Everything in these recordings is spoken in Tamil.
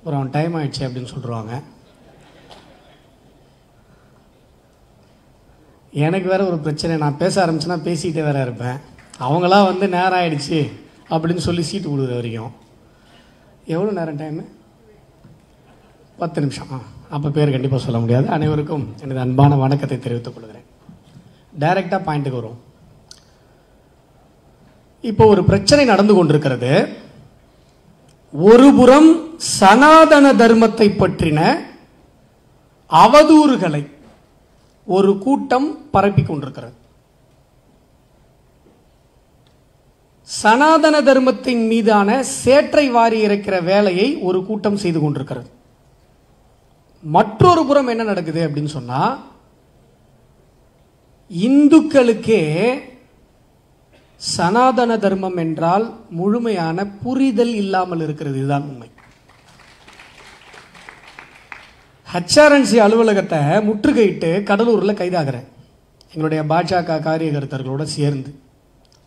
அப்புறம் டைம் ஆயிடுச்சு அப்படின்னு சொல்லிடுவாங்க எனக்கு வேறு ஒரு பிரச்சனை. நான் பேச ஆரம்பிச்சேன்னா பேசிக்கிட்டே வேற இருப்பேன். அவங்களாம் வந்து நேரம் ஆயிடுச்சு அப்படின்னு சொல்லி சீட்டு கொடுக்குற வரைக்கும். எவ்வளோ நேரம் டைமு பத்து நிமிஷம். ஆ அப்போ பேர் கண்டிப்பாக சொல்ல முடியாது. அனைவருக்கும் எனது அன்பான வணக்கத்தை தெரிவித்துக் கொள்கிறேன். டைரெக்டாக பாயிண்ட்டுக்கு வரும். இப்போ ஒரு பிரச்சனை நடந்து கொண்டிருக்கிறது. ஒருபுறம் சனாதன தர்மத்தை பற்றின அவதூறுகளை ஒரு கூட்டம் பரப்பிக் கொண்டிருக்கிறது. சனாதன தர்மத்தின் மீதான சேற்றை வாரி இறைக்கிற வேலையை ஒரு கூட்டம் செய்து கொண்டிருக்கிறது. மற்றொரு புறம் என்ன நடக்குது அப்படின்னு சொன்னா இந்துக்களுக்கே சனாதன தர்மம் என்றால் முழுமையான புரிதல் இல்லாமல் இருக்கிறது. இதுதான் உண்மை. ஹச்ஆர்என்சி அலுவலகத்தை முற்றுகையிட்டு கடலூரில் கைதாகிறேன். எங்களுடைய பாஜக காரியகர்த்தர்களோட சேர்ந்து.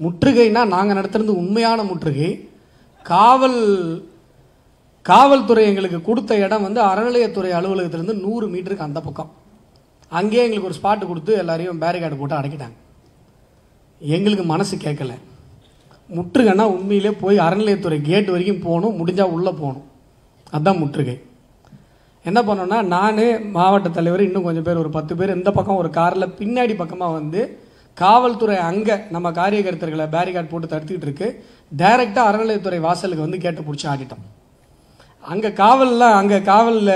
முற்றுகைனா நாங்கள் நடத்துறது உண்மையான முற்றுகை. காவல் காவல்துறை எங்களுக்கு கொடுத்த இடம் வந்து அறநிலையத்துறை அலுவலகத்திலிருந்து நூறு மீட்டருக்கு அந்த பக்கம். அங்கேயே எங்களுக்கு ஒரு ஸ்பாட்டு கொடுத்து எல்லாரையும் பேரிகார்டு போட்டு அடைக்கிட்டாங்க. எங்களுக்கு மனசு கேட்கல. முற்றுகைன்னா உண்மையிலே போய் அறநிலையத்துறை கேட் வரைக்கும் போகணும் முடிஞ்சால் உள்ளே போகணும். அதுதான் முற்றுகை. என்ன பண்ணோன்னா நான் மாவட்ட தலைவர் இன்னும் கொஞ்சம் பேர் ஒரு பத்து பேர் இந்த பக்கம் ஒரு காரில் பின்னாடி பக்கமாக வந்து காவல்துறை அங்கே நம்ம காரியகர்த்தர்களை பேரிகார்ட் போட்டு தடுத்துக்கிட்டு இருக்கு. டைரெக்டாக அறநிலையத்துறை வாசலுக்கு வந்து கேட்டு பிடிச்சி ஆடிட்டோம் அங்கே காவலெலாம் அங்கே காவலில்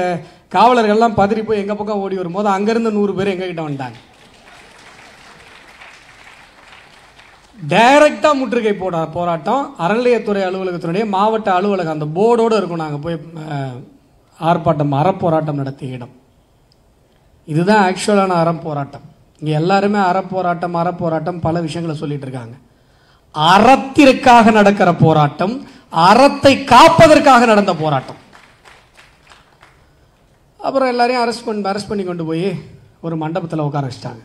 காவலர்கள்லாம் பதறி போய் எங்கள் பக்கம் ஓடி வரும்போது அங்கேருந்து நூறு பேர் எங்ககிட்ட வந்துட்டாங்க டைரக்டா முற்றுகை போட போராட்டம். அறநிலையத்துறை அலுவலகத்தினுடைய மாவட்ட அலுவலகம் அந்த போர்டோடு இருக்கும். நாங்கள் போய் ஆர்ப்பாட்டம் அறப்போராட்டம் நடத்திய இடம். இதுதான் ஆக்சுவலான அறப்போராட்டம். இங்கே எல்லாருமே அறப்போராட்டம் அறப்போராட்டம் பல விஷயங்களை சொல்லிட்டு இருக்காங்க. அறத்திற்காக நடக்கிற போராட்டம் அறத்தை காப்பதற்காக நடந்த போராட்டம். அப்புறம் எல்லாரையும் அரெஸ்ட் பண்ணி அரெஸ்ட் பண்ணி கொண்டு போய் ஒரு மண்டபத்தில் உட்கார வச்சிட்டாங்க.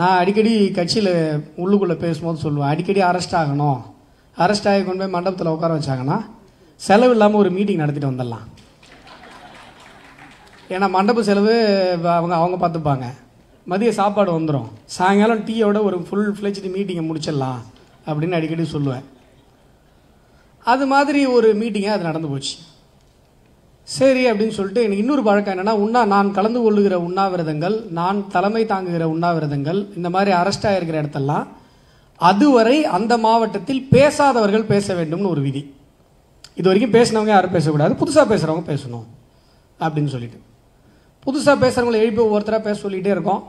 நான் அடிக்கடி கட்சியில் உள்ளுக்குள்ளே பேசும்போது சொல்லுவேன் அடிக்கடி அரெஸ்ட் ஆகணும். அரெஸ்ட் ஆகி கொண்டு போய் மண்டபத்தில் உட்கார வச்சாங்கன்னா செலவு இல்லாமல் ஒரு மீட்டிங் நடத்திட்டு வந்துடலாம். ஏன்னா மண்டப செலவு அவங்க அவங்க பார்த்துப்பாங்க. மதிய சாப்பாடு வந்துடும் சாயங்காலம் டீயோட ஒரு ஃபுல் ஃப்ளெஜ்டு மீட்டிங்கை முடிச்சிடலாம் அப்படின்னு அடிக்கடி சொல்லுவேன். அது மாதிரி ஒரு மீட்டிங்காக அது நடந்து போச்சு. சரி அப்படின்னு சொல்லிட்டு எனக்கு இன்னொரு பழக்கம் என்னன்னா உண்ணா நான் கலந்து கொள்ளுகிற உண்ணாவிரதங்கள் நான் தலைமை தாங்குகிற உண்ணாவிரதங்கள் இந்த மாதிரி அரெஸ்ட் ஆகிருக்கிற இடத்தெல்லாம் அதுவரை அந்த மாவட்டத்தில் பேசாதவர்கள் பேச வேண்டும்னு ஒரு விதி. இது வரைக்கும் பேசினவங்க யாரும் பேசக்கூடாது புதுசாக பேசுகிறவங்க பேசணும் அப்படின்னு சொல்லிட்டு. புதுசாக பேசுகிறவங்கள எழுப்பி ஒவ்வொருத்தராக பேச சொல்லிகிட்டே இருக்கோம்.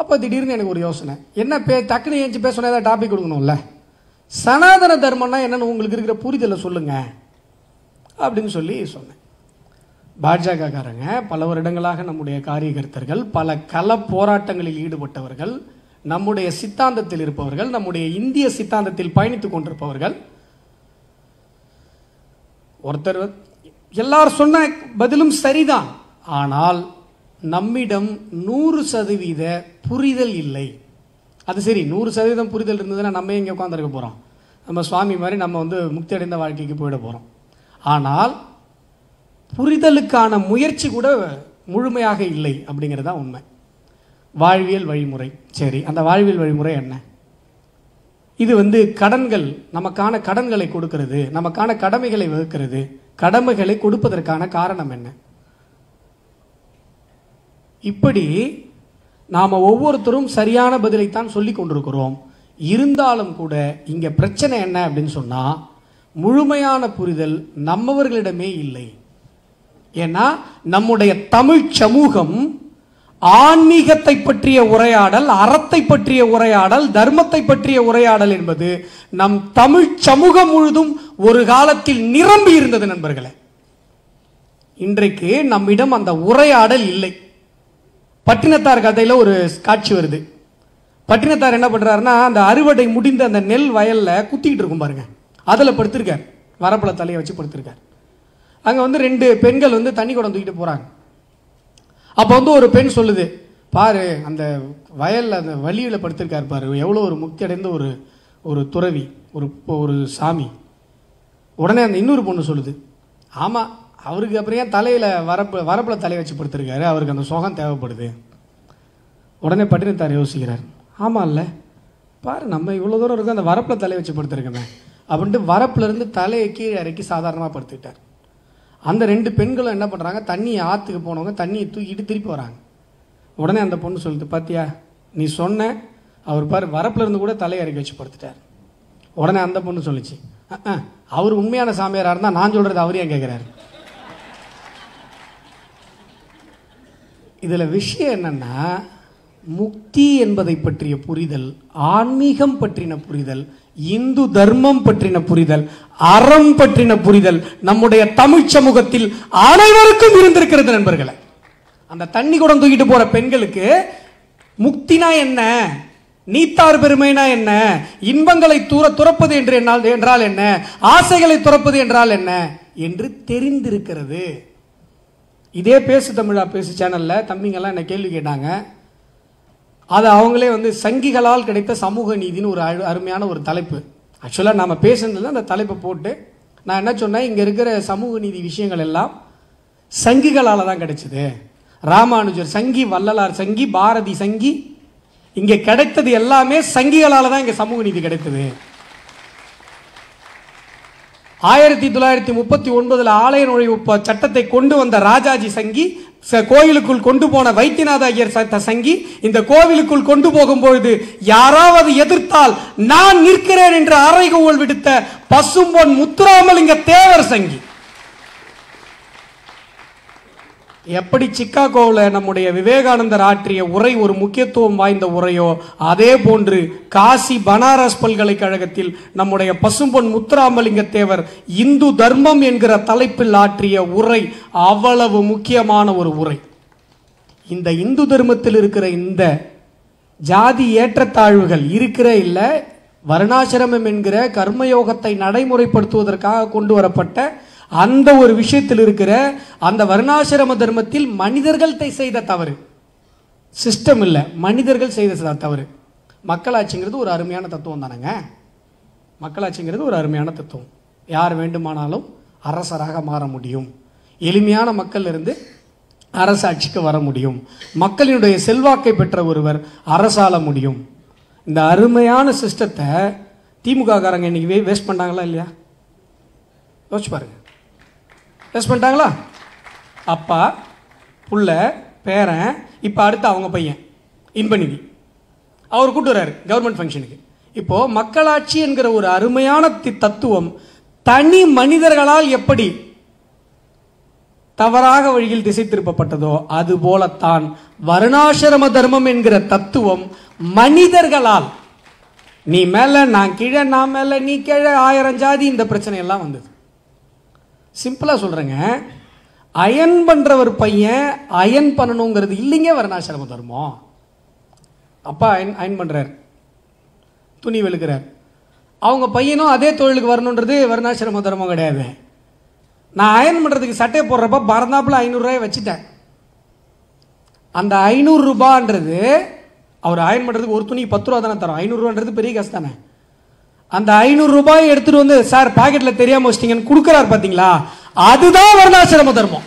அப்போ திடீர்னு எனக்கு ஒரு யோசனை. என்ன பே டக்குன்னு ஏஞ்சி பேசணும் ஏதாவது டாபிக் கொடுக்கணும்ல? சனாதன தர்மம்னா என்னென்னு உங்களுக்கு இருக்கிற புரிதலை சொல்லுங்கள் அப்படின்னு சொல்லி சொன்னேன். பாஜகக்காரங்க பல வருடங்களாக நம்முடைய காரியகர்த்தர்கள் பல கள போராட்டங்களில் ஈடுபட்டவர்கள் நம்முடைய சித்தாந்தத்தில் இருப்பவர்கள் நம்முடைய இந்திய சித்தாந்தத்தில் பயணித்துக் கொண்டிருப்பவர்கள். ஒருத்தர் எல்லாரும் சொன்ன பதிலும் சரிதான். ஆனால் நம்மிடம் நூறு சதவீத புரிதல் இல்லை. அது சரி நூறு சதவீதம் புரிதல் இருந்ததுன்னா நம்ம எங்கே உட்காந்துருக்க போகிறோம் நம்ம சுவாமி மாதிரி நம்ம வந்து முக்தி அடைந்த வாழ்க்கைக்கு போயிட போகிறோம் ஆனால் புரிதலுக்கான முயற்சி கூட முழுமையாக இல்லை அப்படிங்கிறது தான் உண்மை. வாழ்வியல் வழிமுறை. சரி அந்த வாழ்வியல் வழிமுறை என்ன? இது வந்து கடன்கள் நமக்கான கடன்களை கொடுக்கிறது நமக்கான கடமைகளை வகுக்கிறது கடமைகளை கொடுப்பதற்கான காரணம் என்ன? இப்படி நாம் ஒவ்வொருத்தரும் சரியான பதிலைத்தான் சொல்லி கொண்டிருக்கிறோம். இருந்தாலும் கூட இங்கே பிரச்சனை என்ன அப்படின்னு சொன்னால் முழுமையான புரிதல் நம்மவர்களிடமே இல்லை. ஏன்னா நம்முடைய தமிழ் சமூகம் ஆன்மீகத்தை பற்றிய உரையாடல் அறத்தை பற்றிய உரையாடல் தர்மத்தை பற்றிய உரையாடல் என்பது நம் தமிழ் சமூகம் முழுதும் ஒரு காலத்தில் நிரம்பி இருந்தது நண்பர்களே. இன்றைக்கு நம்மிடம் அந்த உரையாடல் இல்லை. பட்டினத்தார் கதையில் ஒரு காட்சி வருது. பட்டினத்தார் என்ன பண்றாருன்னா அந்த அறுவடை முடிந்த அந்த நெல் வயல்ல குத்திக்கிட்டு இருக்கும் பாருங்க. அதில் படுத்திருக்கார். வரப்பில் தலையை வச்சு படுத்திருக்கார். அங்கே வந்து ரெண்டு பெண்கள் வந்து தண்ணி குடம் தூக்கிட்டு போகிறாங்க அப்போ வந்து ஒரு பெண் சொல்லுது பாரு அந்த வயலில் அந்த வழியில் படுத்திருக்காரு பாரு. எவ்வளோ ஒரு முக்தி அடைந்த ஒரு ஒரு துறவி ஒரு ஒரு சாமி. உடனே அந்த இன்னொரு பொண்ணு சொல்லுது ஆமாம் அவருக்கு அப்புறம் ஏன் தலையில் வரப்பு வரப்பில் தலையை வச்சு படுத்திருக்காரு? அவருக்கு அந்த சுகம் தேவைப்படுது. உடனே பட்டினத்தார் யோசிக்கிறார் ஆமாம் இல்லை பாரு நம்ம இவ்வளோ தூரம் இருக்கோம் அந்த வரப்பில் தலையை வச்சு படுத்திருக்கோமே. அப்படின்ட்டு வரப்புலேருந்து தலையை கீழே இறக்கி சாதாரணமாக படுத்துக்கிட்டார். அந்த ரெண்டு பெண்களும் என்ன பண்ணுறாங்க தண்ணியை ஆற்றுக்கு போனவங்க தண்ணியை தூக்கிட்டு திருப்பி வராங்க. உடனே அந்த பொண்ணு சொல்லுது பாத்தியா நீ சொன்ன அவர் பார் வரப்புலேருந்து கூட தலையை இறக்கி வச்சு படுத்துட்டார். உடனே அந்த பொண்ணு சொல்லுச்சு அவர் உண்மையான சாமியாராக இருந்தால் நான் சொல்கிறது அவர் ஏன் கேட்குறாரு இதில் விஷயம் என்னென்னா முக்தி என்பதை பற்றிய புரிதல் ஆன்மீகம் பற்றின புரிதல் இந்து தர்மம் பற்றின புரிதல் அறம் பற்றின புரிதல் நம்முடைய தமிழ் சமூகத்தில் அனைவருக்கும் இருந்திருக்கிறது நண்பர்களை. அந்த தண்ணி குடம் தூக்கிட்டு போற பெண்களுக்கு முக்தினா என்ன? நீத்தார் பெருமைனா என்ன? இன்பங்களை தூர துறப்பது என்று என்னால் என்றால் என்ன? ஆசைகளை துறப்பது என்றால் என்ன? என்று தெரிந்திருக்கிறது. இதே பேசு தமிழா பேசு சேனல்ல தம்பிங்கெல்லாம் என்ன கேள்வி கேட்டாங்க. அது அவங்களே வந்து சங்கிகளால் கிடைத்த சமூக நீதின்னு ஒரு அரு- அருமையான ஒரு தலைப்பு. ஆக்சுவலாக நம்ம பேசுனதுல அந்த தலைப்பை போட்டு நான் என்ன சொன்னேன்? இங்கே இருக்கிற சமூக நீதி விஷயங்கள் எல்லாம் சங்கிகளால் தான் கிடைச்சது. ராமானுஜர் சங்கி வள்ளலார் சங்கி பாரதி சங்கி இங்கே கிடைத்தது எல்லாமே சங்கிகளால் தான் இங்கே சமூக நீதி கிடைத்தது. ஆயிரத்தி தொள்ளாயிரத்தி முப்பத்தி ஒன்பதில் ஆலய நுழைவு சட்டத்தை கொண்டு வந்த ராஜாஜி சங்கி கோயிலுக்குள் கொண்டு போன வைத்தியநாத ஐயர் ச- சங்கி இந்த கோவிலுக்குள் கொண்டு போகும்பொழுது யாராவது எதிர்த்தால் நான் நிற்கிறேன் என்று அறைகோல் விடுத்த பசும்பொன் முத்துராமலிங்க தேவர் சங்கி. எப்படி சிக்காகோவில் நம்முடைய விவேகானந்தர் ஆற்றிய உரை ஒரு முக்கியத்துவம் வாய்ந்த உரையோ அதே போன்று காசி பனாரஸ் பல்கலைக்கழகத்தில் நம்முடைய பசும்பொன் முத்துராமலிங்க தேவர் இந்து தர்மம் என்கிற தலைப்பில் ஆற்றிய உரை அவ்வளவு முக்கியமான ஒரு உரை. இந்த இந்து தர்மத்தில் இருக்கிற இந்த ஜாதி ஏற்றத்தாழ்வுகள் இருக்கிற இல்லை வருணாசிரமம் என்கிற கர்மயோகத்தை நடைமுறைப்படுத்துவதற்காக கொண்டு வரப்பட்ட அந்த ஒரு விஷயத்தில் இருக்கிற அந்த வருணாசிரம தர்மத்தில் மனிதர்கள் செய்த தவறு. சிஸ்டம் இல்லை. மனிதர்கள் செய்த தவறு. மக்களாட்சிங்கிறது ஒரு அருமையான தத்துவம் தானேங்க? மக்களாட்சிங்கிறது ஒரு அருமையான தத்துவம். யார் வேண்டுமானாலும் அரசராக மாற முடியும். எளிமையான மக்கள் இருந்து அரசாட்சிக்கு வர முடியும். மக்களினுடைய செல்வாக்கை பெற்ற ஒருவர் அரசாள முடியும். இந்த அருமையான சிஸ்டத்தை திமுக காரங்க இன்னைக்கு வேஸ்ட் பண்ணாங்களா இல்லையா? யோசிச்சு பாருங்க. வேஸ்ட் பண்ணிட்டாங்களா? அப்பா புள்ள பேரன் இப்போ அடுத்து அவங்க பையன் இன்பநிதி. அவர் கூட்டு வர்றாரு கவர்மெண்ட் ஃபங்க்ஷனுக்கு இப்போ மக்களாட்சி என்கிற ஒரு அருமையான தி- தத்துவம் தனி மனிதர்களால் எப்படி தவறாக வழியில் திசை திருப்பப்பட்டதோ அது போலத்தான் வருணாசிரம தர்மம் என்கிற தத்துவம் மனிதர்களால். நீ மேல நான் கீழே நான் மேல நீ கீழே ஆயிரம் ஜாதி இந்த பிரச்சனை எல்லாம் வந்தது. சிம்பிளாக சொல்கிறேங்க அயன் பண்ணுறவர் பையன் அயன் பண்ணணுங்கிறது இல்லைங்க வருணாசிரம தர்மம். அப்பா அயன் அயன் பண்ணுறார் துணி வெளுக்கிறார். அவங்க பையனும் அதே தொழிலுக்கு வரணுன்றது வருணாசிரம தர்மம் கிடையாது. நான் அயன் பண்ணுறதுக்கு சட்டை போடுறப்ப பரந்தாப்பில் ஐநூறுரூவாயை வச்சுட்டேன். அந்த ஐநூறுரூபான்றது அவர் அயன் பண்ணுறதுக்கு ஒரு துணி பத்து ரூபா தானே தரோம். ஐநூறுரூவான்றது பெரிய காசு தானே. அந்த ஐநூறு ரூபாயை எடுத்துட்டு வந்து சார் பாக்கெட்ல தெரியாம வச்சிட்டீங்கன்னு கொடுக்குறாரு பாத்தீங்களா? அதுதான் வருணாசிரம தர்மம்.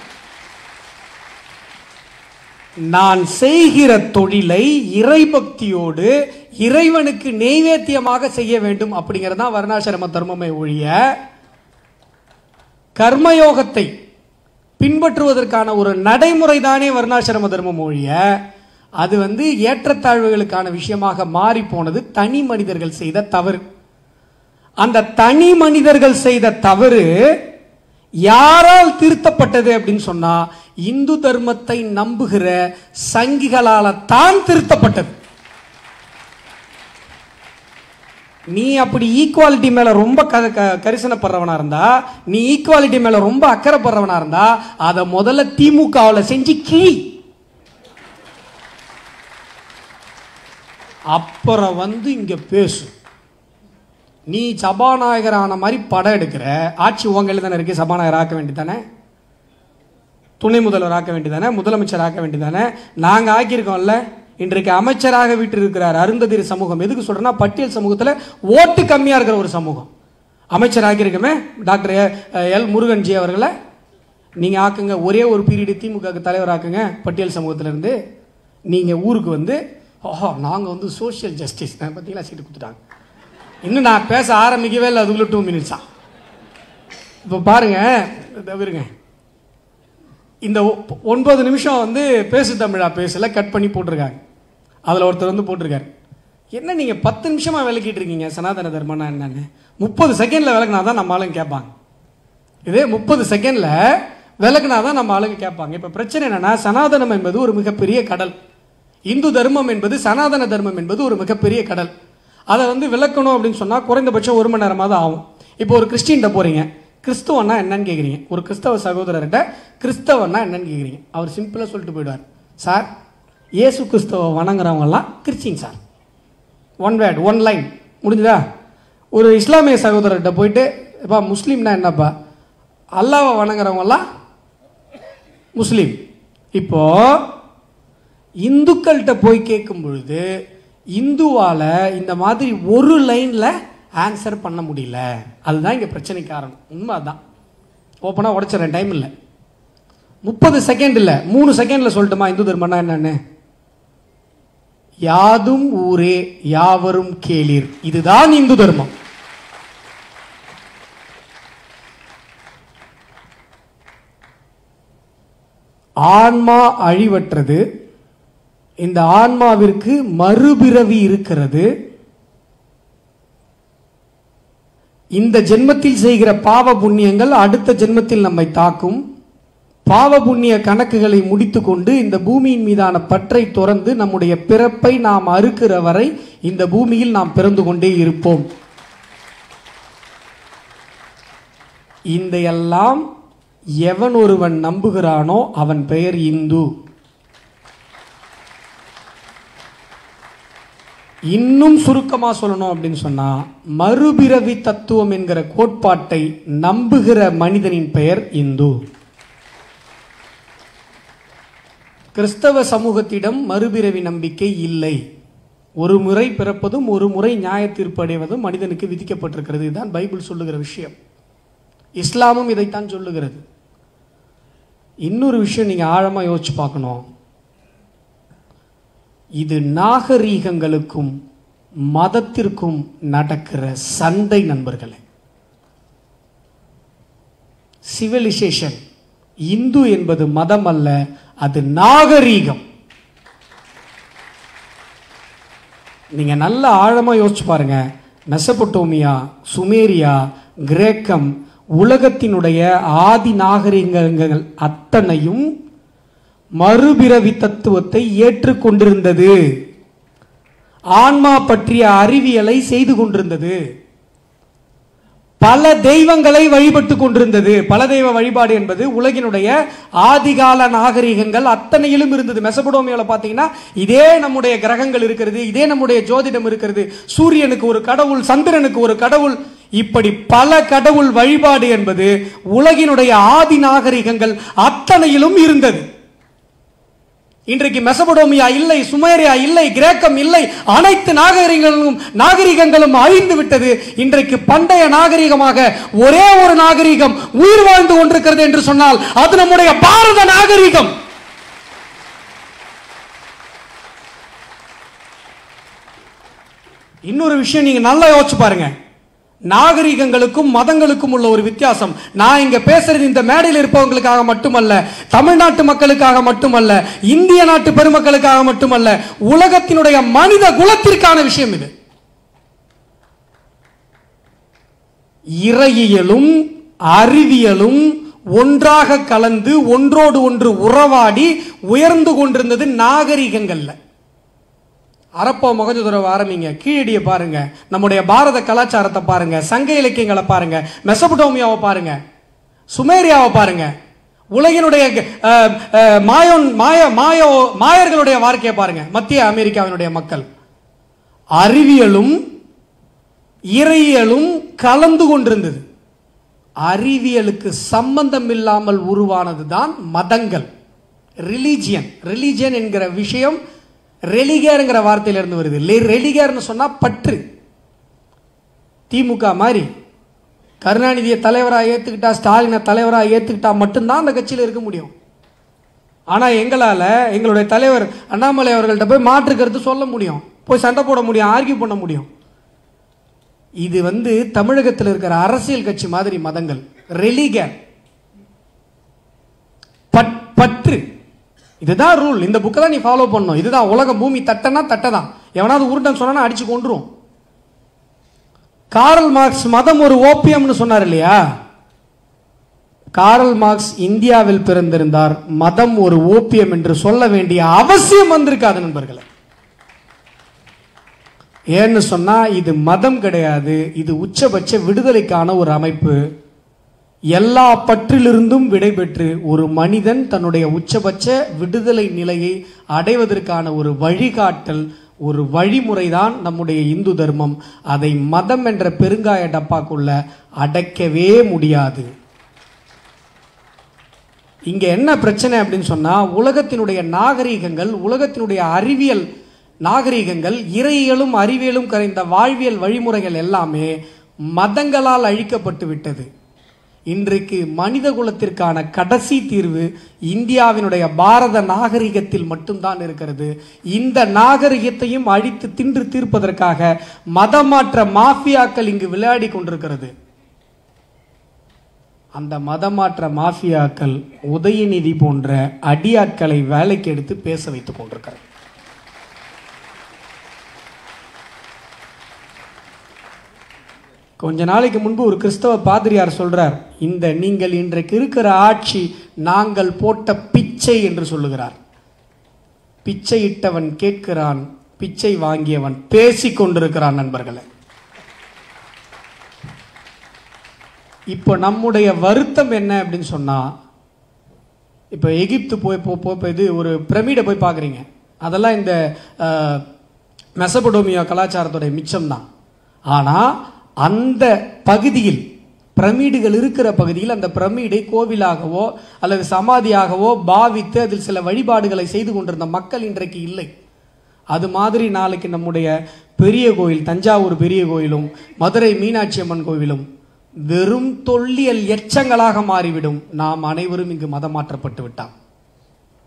நான் செய்கிற தொழிலை இறைபக்தியோடு இறைவனுக்கு நெய்வேத்தியமாக செய்ய வேண்டும் அப்படிங்கிறது தான் வருணாசிரம தர்மமே ஒழிய கர்மயோகத்தை பின்பற்றுவதற்கான ஒரு நடைமுறை தானே வருணாசிரம தர்மம் ஒழிய அது வந்து ஏற்றத்தாழ்வுகளுக்கான விஷயமாக மாறி போனது தனி மனிதர்கள் செய்த தவறு. அந்த தனி மனிதர்கள் செய்த தவறு யாரால் திருத்தப்பட்டது அப்படின்னு சொன்னா இந்து தர்மத்தை நம்புகிற சங்கிகளால தான் திருத்தப்பட்டது. நீ அப்படி ஈக்குவாலிட்டி மேல ரொம்ப க க- கரிசனப்படுறவனா இருந்தா நீ ஈக்குவாலிட்டி மேல ரொம்ப அக்கறைப்படுறவனா இருந்தா அதை முதல்ல திமுகவில் செஞ்சு கிழி அப்புறம் வந்து இங்க பேசு. நீ சபாநாயகர் ஆன மாதிரி படம் எடுக்கிற ஆட்சி உங்களில் தானே இருக்கு சபாநாயகர் ஆக்க வேண்டியதானே துணை முதல்வர் ஆக்க வேண்டியதானே முதலமைச்சர் ஆக்க வேண்டியதானே நாங்கள் ஆக்கியிருக்கோம்ல. இன்றைக்கு அமைச்சராக விட்டு இருக்கிறார் அருந்ததிரி சமூகம். எதுக்கு சொல்றேன்னா பட்டியல் சமூகத்தில் ஓட்டு கம்மியாக இருக்கிற ஒரு சமூகம். அமைச்சர் ஆக்கியிருக்கமே டாக்டர் எல் முருகன்ஜி அவர்களை. நீங்கள் ஆக்குங்க ஒரே ஒரு பீரியடு திமுக தலைவர் ஆக்குங்க பட்டியல் சமூகத்திலேருந்து. நீங்கள் ஊருக்கு வந்து ஓஹோ நாங்கள் வந்து சோஷியல் ஜஸ்டிஸ் பார்த்தீங்களா சீட்டு கொடுத்துட்டாங்க. இன்னும் நான் பேச ஆரம்பிக்கவே இல்லை அதுக்குள்ளே டூ மினிட்ஸா இப்போ பாருங்க தவிருங்க இந்த ஒ- ஒன்பது நிமிஷம் வந்து பேசு தமிழா பேசல கட் பண்ணி போட்டிருக்காங்க அதில் ஒருத்தர் வந்து போட்டிருக்காரு. என்ன நீங்கள் பத்து நிமிஷமாக விளக்கிட்டு இருக்கீங்க? சனாதன தர்மம்னா என்னன்னு. முப்பது செகண்டில் விளக்குனா தான் நம்ம ஆளுங்க கேட்பாங்க. இதே முப்பது செகண்டில் விளக்குனா தான் நம்ம ஆளுங்க கேட்பாங்க. இப்போ பிரச்சனை என்னென்னா சனாதனம் என்பது ஒரு மிகப்பெரிய கடல். இந்து தர்மம் என்பது சனாதன தர்மம் என்பது ஒரு மிகப்பெரிய கடல். அதை வந்து விளக்கணும் அப்படின்னு சொன்னால் குறைந்தபட்சம் ஒரு மணி நேரமாக தான் ஆகும். இப்போ ஒரு கிறிஸ்டின்கிட்ட போகிறீங்க கிறிஸ்தவன்னா என்னன்னு கேட்குறீங்க ஒரு கிறிஸ்தவ சகோதரர்கிட்ட கிறிஸ்தவன்னா என்னன்னு கேட்குறீங்க அவர் சிம்பிளாக சொல்லிட்டு போயிடுவார். சார் இயேசு கிறிஸ்தவ வணங்குறவங்கலாம் Christian sir. One word one line முடிஞ்சுதா? ஒரு இஸ்லாமிய சகோதரர்கிட்ட போயிட்டு இப்போ முஸ்லீம்னா என்னப்பா? அல்லாவை வணங்குறவங்கலாம் முஸ்லீம். இப்போ இந்துக்கள்கிட்ட போய் கேட்கும் பொழுது இந்துவால இந்த மாதிரி ஒரு லைன்ல ஆன்சர் பண்ண முடியல. அதுதான் இங்க பிரச்சனை காரணம். உண்மை அதான் ஓப்பனாக உடைச்சிடறேன் டைம் இல்லை. முப்பது செகண்ட் இல்லை. மூணு செகண்ட்ல சொல்லட்டுமா? இந்து தர்மம்னா என்னன்னு? யாதும் ஊரே யாவரும் கேளீர். இதுதான் இந்து தர்மம். ஆன்மா அழிவற்றது இந்த ஆன்மாவிற்கு மறுபிறவி இருக்கிறது. இந்த ஜென்மத்தில் செய்கிற பாவ புண்ணியங்கள் அடுத்த ஜென்மத்தில் நம்மை தாக்கும். பாவ புண்ணிய கணக்குகளை முடித்துக்கொண்டு இந்த பூமியின் மீதான பற்றை துறந்து நம்முடைய பிறப்பை நாம் அறுக்கிற வரை இந்த பூமியில் நாம் பிறந்து கொண்டே இருப்போம். இந்த எல்லாம் எவன் ஒருவன் நம்புகிறானோ அவன் பெயர் இந்து. இன்னும் சுருக்கமாக சொல்லணும் அப்படின்னு சொன்னால் மறுபிறவி தத்துவம் என்கிற கோட்பாட்டை நம்புகிற மனிதனின் பெயர் இந்து. கிறிஸ்தவ சமூகத்திடம் மறுபிறவி நம்பிக்கை இல்லை. ஒரு முறை பிறப்பதும் ஒரு முறை நியாய தீர்ப்பு அடைவதும் மனிதனுக்கு விதிக்கப்பட்டிருக்கிறது. இதுதான் பைபிள் சொல்லுகிற விஷயம். இஸ்லாமும் இதைத்தான் சொல்லுகிறது. இன்னொரு விஷயம் நீங்கள் ஆழமாக யோசிச்சு பார்க்கணும். இது நாகரீகங்களுக்கும் மதத்திற்கும் நடக்கிற சண்டை நண்பர்களே. சிவிலைசேஷன் இந்து என்பது மதம் அல்ல அது நாகரீகம். நீங்க நல்ல ஆழமா யோசிச்சு பாருங்க. மெசபட்டோமியா சுமேரியா கிரேக்கம் உலகத்தினுடைய ஆதி நாகரிகங்கள் அத்தனையும் மறுபிறவி தத்துவத்தை ஏற்றுக்கொண்டிருந்தது. ஆன்மா பற்றிய அறிவியலை செய்து கொண்டிருந்தது. பல தெய்வங்களை வழிபட்டு கொண்டிருந்தது. பல தெய்வ வழிபாடு என்பது உலகினுடைய ஆதிகால நாகரிகங்கள் அத்தனையிலும் இருந்தது. மெசபடோமியாவில் பார்த்தீங்கன்னா இதே நம்முடைய கிரகங்கள் இருக்கிறது இதே நம்முடைய ஜோதிடம் இருக்கிறது. சூரியனுக்கு ஒரு கடவுள் சந்திரனுக்கு ஒரு கடவுள் இப்படி பல கடவுள் வழிபாடு என்பது உலகினுடைய ஆதி நாகரிகங்கள் அத்தனையிலும் இருந்தது. இன்றைக்கு மெசபடோமியா இல்லை சுமேரியா இல்லை கிரேக்கம் இல்லை அனைத்து நாகரிகங்களும் நாகரிகங்களும் அழிந்து விட்டது. இன்றைக்கு பண்டைய நாகரிகமாக ஒரே ஒரு நாகரிகம் உயிர் வாழ்ந்து கொண்டிருக்கிறது என்று சொன்னால் அது நம்முடைய பாரத நாகரிகம். இன்னொரு விஷயம் நீங்க நல்லா யோசிச்சு பாருங்க. நாகரிகங்களுக்கும் மதங்களுக்கும் உள்ள ஒரு வித்தியாசம். நான் இங்க பேசுறது இந்த மேடையில் இருப்பவங்களுக்காக மட்டுமல்ல தமிழ்நாட்டு மக்களுக்காக மட்டுமல்ல இந்திய நாட்டு பெருமக்களுக்காக மட்டுமல்ல உலகத்தினுடைய மனித குலத்திற்கான விஷயம் இது. இறையியலும் அறிவியலும் ஒன்றாக கலந்து ஒன்றோடு ஒன்று உறவாடி உயர்ந்து கொண்டிருந்தது நாகரிகங்கள்ல. அரப்போ முகஜதுரவை ஆரம்பிங்க. கீழடியை பாருங்க. நம்முடைய பாரத கலாச்சாரத்தை பாருங்க. சங்க இலக்கியங்களை பாருங்க. மெசபடோமியாவை பாருங்க. சுமேரியாவை பாருங்க. உலகினுடைய மாயோன் மாய மாயோ மாயர்களுடைய வாழ்க்கையை பாருங்க. மத்திய அமெரிக்காவினுடைய மக்கள். அறிவியலும் இறையியலும் கலந்து கொண்டிருந்தது. அறிவியலுக்கு சம்பந்தம் இல்லாமல் உருவானது தான் மதங்கள். ரிலீஜியன். ரிலீஜியன் என்கிற விஷயம் ரெலிகேருங்கிற வார்த்தையிலிருந்து வருது. ரெலிகேர்னு சொன்னால் பற்று. திமுக மாதிரி. கருணாநிதியை தலைவராக ஏற்றுக்கிட்டா ஸ்டாலினை தலைவராக ஏற்றுக்கிட்டா மட்டும்தான் அந்த கட்சியில் இருக்க முடியும். ஆனால் எங்களால் எங்களுடைய தலைவர் அண்ணாமலை அவர்கள்ட்ட போய் மாற்று கருத்து சொல்ல முடியும். போய் சண்டை போட முடியும் ஆர்கியூ பண்ண முடியும். இது வந்து தமிழகத்தில் இருக்கிற அரசியல் கட்சி மாதிரி மதங்கள். ரெலிகேர் பட் பற்று. இதுதான் ரூல் இந்த புக்கை தான் நீ ஃபாலோ பண்ணணும். இதுதான் உலக பூமி தட்டனா தட்டதான் எவனாவது உருட்டன் சொன்னா அடிச்சு கொண்டுரும் காரல் மார்க்ஸ் மதம் ஒரு ஓபியம்னு சொன்னார் இல்லையா? காரல் மார்க்ஸ் இந்தியாவில் பிறந்திருந்தார். மதம் ஒரு ஓபியம் என்று சொல்ல வேண்டிய அவசியம் வந்திருக்காது நண்பர்களை. ஏன்னு சொன்னா இது மதம் கிடையாது. இது உச்சபட்ச விடுதலைக்கான ஒரு அமைப்பு. எல்லா பற்றிலிருந்தும் விடைபெற்று ஒரு மனிதன் தன்னுடைய உச்சபட்ச விடுதலை நிலையை அடைவதற்கான ஒரு வழிகாட்டல் ஒரு வழிமுறைதான் நம்முடைய இந்து தர்மம். அதை மதம் என்ற பெருங்காய டப்பாக்குள்ள அடைக்கவே முடியாது. இங்க என்ன பிரச்சனை அப்படின்னு சொன்னா உலகத்தினுடைய நாகரீகங்கள் உலகத்தினுடைய அறிவியல் நாகரீகங்கள் இறையியலும் அறிவியலும் கரைந்த வாழ்வியல் வழிமுறைகள் எல்லாமே மதங்களால் அழிக்கப்பட்டு விட்டது. இன்றைக்கு மனித குலத்திற்கான கடைசி தீர்வு இந்தியாவினுடைய பாரத நாகரிகத்தில் மட்டும்தான் இருக்கிறது. இந்த நாகரிகத்தையும் அழித்து தின்று தீர்ப்பதற்காக மதமாற்ற மாஃபியாக்கள் இங்கு விளையாடி கொண்டிருக்கிறது. அந்த மதமாற்ற மாஃபியாக்கள் உதயநிதி போன்ற அடியாட்களை வேலைக்கு எடுத்து பேச வைத்துக் கொண்டிருக்கிறது கொஞ்ச நாளைக்கு முன்பு ஒரு கிறிஸ்தவ பாதிரியார் சொல்கிறார் இந்த நீங்கள் இன்றைக்கு இருக்கிற ஆட்சி நாங்கள் போட்ட பிச்சை என்று சொல்லுகிறார். பிச்சையிட்டவன் கேட்கிறான் பிச்சை வாங்கியவன் பேசிக்கொண்டிருக்கிறான் கொண்டிருக்கிறான் இப்போ நம்முடைய வருத்தம் என்ன அப்படின்னு சொன்னால் இப்போ எகிப்து போய் போ போ- போய் இது ஒரு பிரமிடை போய் பார்க்குறீங்க. அதெல்லாம் இந்த மெசபடோமியா கலாச்சாரத்துடைய மிச்சம்தான். ஆனால் அந்த பகுதியில் பிரமிடுகள் இருக்கிற பகுதியில் அந்த பிரமிடை கோவிலாகவோ அல்லது சமாதியாகவோ பாவித்து அதில் சில வழிபாடுகளை செய்து கொண்டிருந்த மக்கள் இன்றைக்கு இல்லை. அது மாதிரி நாளைக்கு நம்முடைய பெரிய கோயில் தஞ்சாவூர் பெரிய கோயிலும் மதுரை மீனாட்சி அம்மன் கோவிலும் வெறும் தொல்லியல் எச்சங்களாக மாறிவிடும். நாம் அனைவரும் இங்கு மதம் மாற்றப்பட்டு விட்டான்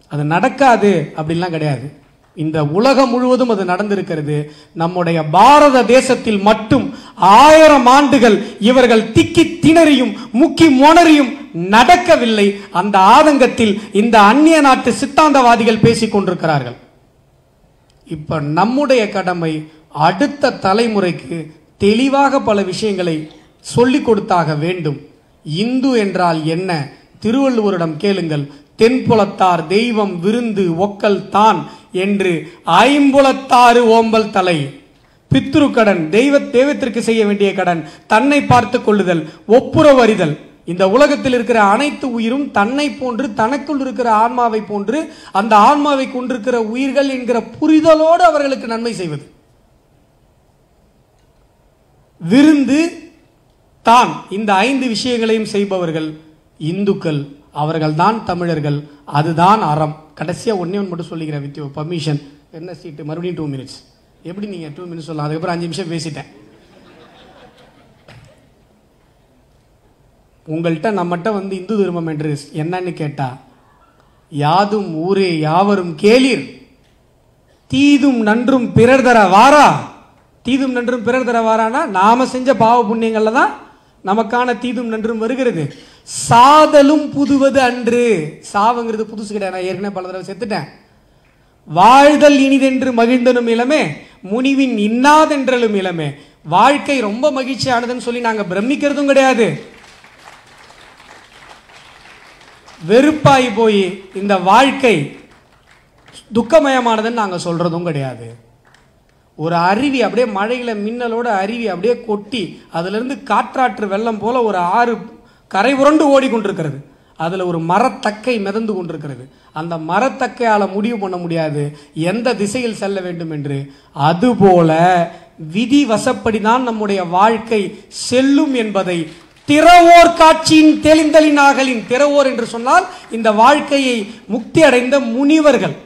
அது நடக்காது அப்படின்லாம் கிடையாது. இந்த உலகம் முழுவதும் அது நடந்திருக்கிறது. நம்முடைய பாரத தேசத்தில் மட்டும் ஆயிரம் ஆண்டுகள் இவர்கள் திக்கி திணறியும் முக்கி மோனறியும் நடக்கவில்லை. அந்த ஆதங்கத்தில் இந்த அந்நிய நாட்டு சித்தாந்தவாதிகள் பேசிக் கொண்டிருக்கிறார்கள். இப்ப நம்முடைய கடமை அடுத்த தலைமுறைக்கு தெளிவாக பல விஷயங்களை சொல்லிக் கொடுத்தாக வேண்டும். இந்து என்றால் என்ன? திருவள்ளுவரிடம் கேளுங்கள். தென்புலத்தார் தெய்வம் விருந்து ஒக்கல் தான் என்று ஐம்புலத்தாறு ஓம்பல் தலை. பித்ரு கடன் தெய்வ தெய்வத்திற்கு செய்ய வேண்டிய கடன் தன்னை பார்த்து கொள்ளுதல் ஒப்புரவறிதல் இந்த உலகத்தில் இருக்கிற அனைத்து உயிரும் தன்னை போன்று தனக்குள் இருக்கிற ஆன்மாவை போன்று அந்த ஆன்மாவை கொண்டிருக்கிற உயிர்கள் என்கிற புரிதலோடு அவர்களுக்கு நன்மை செய்வது. விருந்து தான் இந்த ஐந்து விஷயங்களையும் செய்பவர்கள் இந்துக்கள் அவர்கள்தான் தமிழர்கள் அதுதான் அறம். கடைசியாக ஒன்றே ஒன்று மட்டும் சொல்லிக்கிறேன் வித் பர்மிஷன் என்ன சீட்டு மறுபடியும் டூ மினிட்ஸ் எப்படி நீங்கள் டூ மினிட்ஸ் சொல்லலாம்? அதுக்கப்புறம் அஞ்சு நிமிஷம் பேசிட்டேன். உங்கள்கிட்ட நம்மகிட்ட வந்து இந்து தர்மம் என்று என்னன்னு கேட்டால் யாதும் ஊரே யாவரும் கேளீர். தீதும் நன்றும் பிறர் தர வாரா. தீதும் நன்றும் பிறர் தர வாரானா நாம செஞ்ச பாவ புண்ணியங்களில் தான் நமக்கான தீதும் நன்றும் வருகிறது. சாதலும் புதுவது அன்று. சாவுங்கிறது புதுசு கிடையாது. நான் ஏற்கனவே பல தடவை செத்துட்டேன். வாழ்தல் இனிதென்று மகிழ்ந்தனும் இளமே முனிவின் இன்னாதென்றலும் இளமே. வாழ்க்கை ரொம்ப மகிழ்ச்சியானதுன்னு சொல்லி நாங்கள் பிரமிக்கிறதும் கிடையாது. வெறுப்பாகி போய் இந்த வாழ்க்கை துக்கமயமானதுன்னு நாங்கள் சொல்றதும் கிடையாது. ஒரு அருவி அப்படியே மழையில் மின்னலோட அருவி அப்படியே கொட்டி அதுலேருந்து காற்றாற்று வெள்ளம் போல ஒரு ஆறு கரை புரண்டு ஓடிக்கொண்டிருக்கிறது. அதில் ஒரு மரத்தக்கை மிதந்து கொண்டிருக்கிறது. அந்த மரத்தக்கையால் முடிவு பண்ண முடியாது. எந்த திசையில் செல்ல வேண்டும் என்று. அதுபோல விதி வசப்படிதான் நம்முடைய வாழ்க்கை செல்லும் என்பதை திறவோர் காட்சியின் தெளிந்தலினாகலின் திறவோர் என்று சொன்னால் இந்த வாழ்க்கையை முக்தி அடைந்த முனிவர்கள்.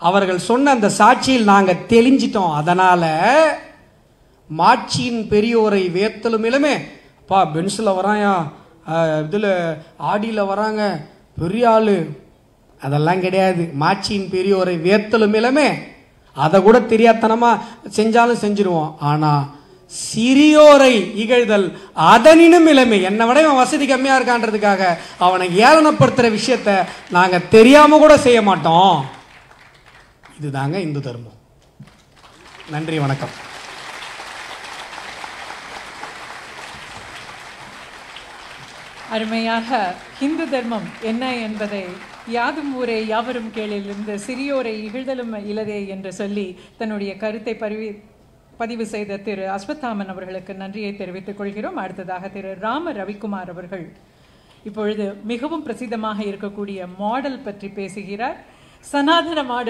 அவர்கள் சொன்ன அந்த சாட்சியில் நாங்கள் தெளிஞ்சிட்டோம். அதனால் மாட்சியின் பெரியோரை வேத்தலும் இளமே பா பென்ஸில் வராயா? இதில் ஆடியில் வராங்க. பெரிய ஆள். அதெல்லாம் கிடையாது. மாட்சியின் பெரியோரை வேத்தலும் அதை கூட தெரியாதனமாக செஞ்சாலும் செஞ்சிருவோம். ஆனால் சிறியோரை இகழ்தல் அதனினும் இளமை என்னை விட இவன் வசதி கம்மியாக இருக்கான்றதுக்காக அவனை ஏளனப்படுத்துகிற விஷயத்த நாங்கள் தெரியாமல் கூட செய்ய மாட்டோம். இதுதாங்க இந்து தர்மம். நன்றி வணக்கம். அருமையாக இந்து தர்மம் என்ன என்பதை யாதும் ஊரே யாவரும் கேளிலிருந்து சிறியோரை இகழ்தலும் இலதே என்று சொல்லி தன்னுடைய கருத்தை பரிவி பதிவு செய்த திரு அஸ்வத்தாமன் அவர்களுக்கு நன்றியை தெரிவித்துக் கொள்கிறோம். அடுத்ததாக திரு ராம ரவிக்குமார் அவர்கள் இப்பொழுது மிகவும் பிரசித்தமாக இருக்கக்கூடிய மாடல் பற்றி பேசுகிறார். சனாதன மாடல்